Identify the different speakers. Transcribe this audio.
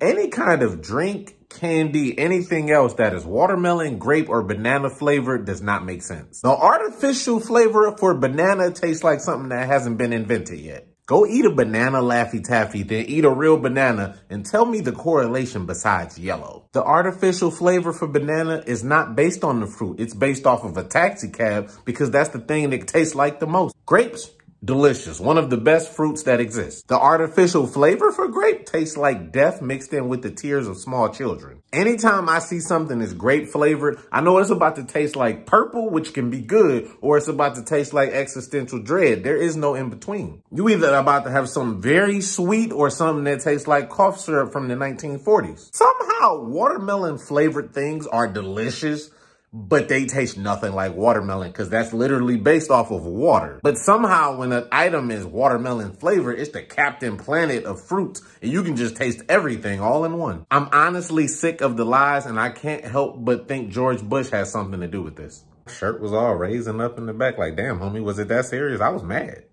Speaker 1: Any kind of drink, candy, anything else that is watermelon, grape, or banana flavored does not make sense. The artificial flavor for banana tastes like something that hasn't been invented yet. Go eat a banana Laffy Taffy, then eat a real banana and tell me the correlation besides yellow. The artificial flavor for banana is not based on the fruit. It's based off of a taxi cab because that's the thing that tastes like the most. Grapes, Delicious, one of the best fruits that exist. The artificial flavor for grape tastes like death mixed in with the tears of small children. Anytime I see something that's grape flavored, I know it's about to taste like purple, which can be good, or it's about to taste like existential dread. There is no in between. You either about to have something very sweet or something that tastes like cough syrup from the 1940s. Somehow watermelon flavored things are delicious but they taste nothing like watermelon because that's literally based off of water. But somehow when an item is watermelon flavor, it's the Captain Planet of fruits and you can just taste everything all in one. I'm honestly sick of the lies and I can't help but think George Bush has something to do with this. Shirt was all raising up in the back like, damn, homie, was it that serious? I was mad.